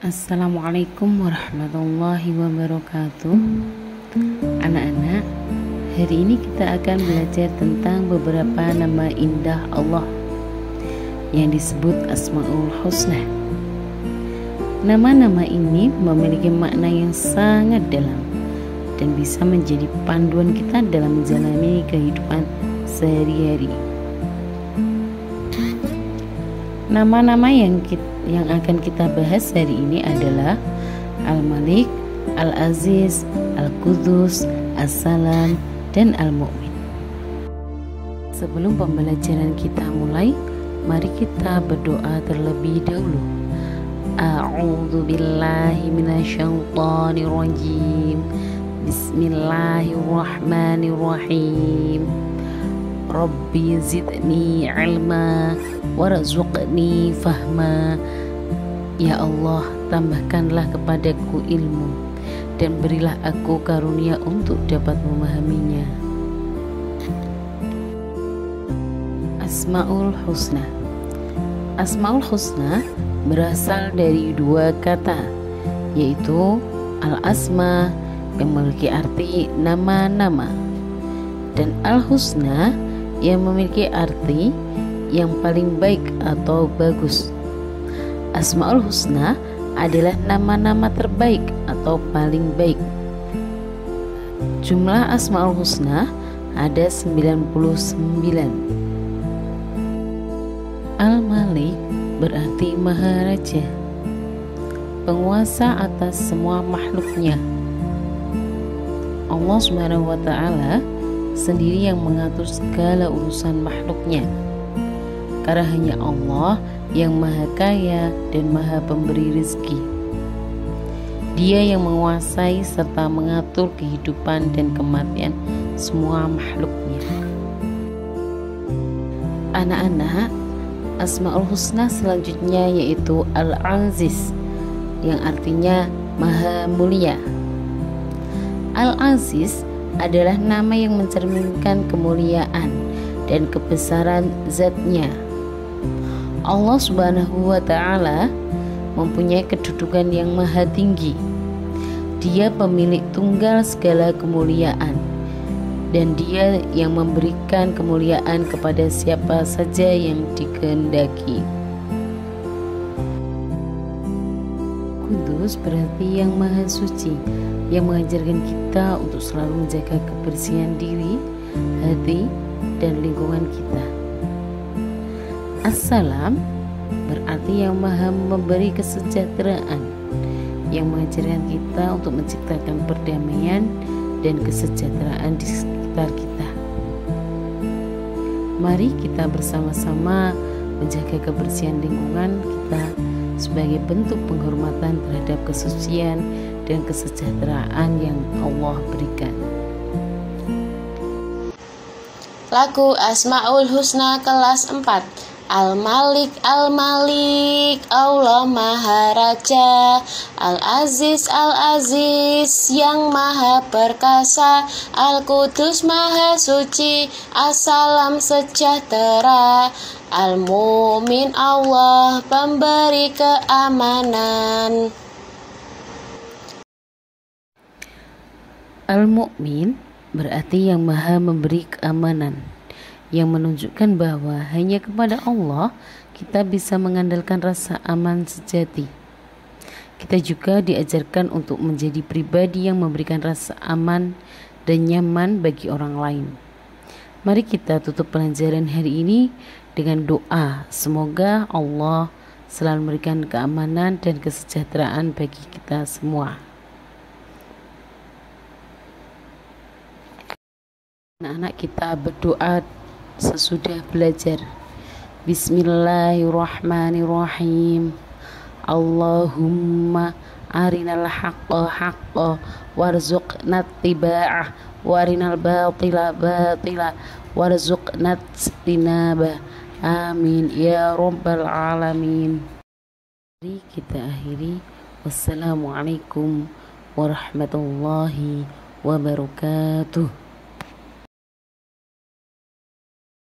Assalamualaikum warahmatullahi wabarakatuh Anak-anak, hari ini kita akan belajar tentang beberapa nama indah Allah yang disebut Asmaul Husna Nama-nama ini memiliki makna yang sangat dalam dan bisa menjadi panduan kita dalam menjalani kehidupan sehari-hari. Nama-nama yang kita, yang akan kita bahas hari ini adalah Al-Malik, Al-Aziz, Al-Qudus, As-Salam, dan Al-Mu'min. Sebelum pembelajaran kita mulai, mari kita berdoa terlebih dahulu. A'udzu billahi minasyaitonir rajim. Bismillahirrahmanirrahim. Rabbi zidni ilma warzuqni fahma. Ya Allah, tambahkanlah kepadaku ilmu dan berilah aku karunia untuk dapat memahaminya. Asmaul Husna Asmaul Husna berasal dari dua kata yaitu al-asma yang memiliki arti nama-nama dan al-husna yang memiliki arti yang paling baik atau bagus. Asmaul Husna adalah nama-nama terbaik atau paling baik. Jumlah Asmaul Husna ada 99. Al-Malik berarti Maharaja, penguasa atas semua makhluknya. Allah Subhanahu wa taala sendiri yang mengatur segala urusan makhluknya. Karena hanya Allah yang maha kaya dan maha pemberi rezeki. Dia yang menguasai serta mengatur kehidupan dan kematian semua makhluknya. Anak-anak, Asmaul Husna selanjutnya yaitu Al-Aziz yang artinya Maha Mulia. Al-Aziz adalah nama yang mencerminkan kemuliaan dan kebesaran zatnya. Allah Subhanahu wa taala mempunyai kedudukan yang maha tinggi. Dia pemilik tunggal segala kemuliaan dan dia yang memberikan kemuliaan kepada siapa saja yang dikehendaki. Kudus berarti yang maha suci, yang mengajarkan kita untuk selalu menjaga kebersihan diri, hati, dan lingkungan kita. Assalam berarti yang maha memberi kesejahteraan, yang mengajarkan kita untuk menciptakan perdamaian dan kesejahteraan di sekitar kita. Mari kita bersama-sama menjaga kebersihan lingkungan kita sebagai bentuk penghormatan terhadap kesucian dan kesejahteraan yang Allah berikan. Lagu Asmaul Husna kelas 4 Al-Malik, Al-Malik, Allah Maharaja Al-Aziz, Al-Aziz, yang Maha Perkasa. Al-Kudus Maha Suci Assalam sejahtera. Al-Mumin Allah pemberi keamanan. Al-Mu'min berarti yang maha memberi keamanan yang menunjukkan bahwa hanya kepada Allah kita bisa mengandalkan rasa aman sejati. Kita juga diajarkan untuk menjadi pribadi yang memberikan rasa aman dan nyaman bagi orang lain. Mari kita tutup pelajaran hari ini dengan doa. Semoga Allah selalu memberikan keamanan dan kesejahteraan bagi kita semua. Anak-anak kita berdoa sesudah belajar. Bismillahirrahmanirrahim. Allahumma arinal haqqa haqqa warzuqna tiba'ah warinal batila batila warzuqna tinabah amin. Ya rabbal alamin. Mari kita akhiri. Wassalamualaikum warahmatullahi wabarakatuh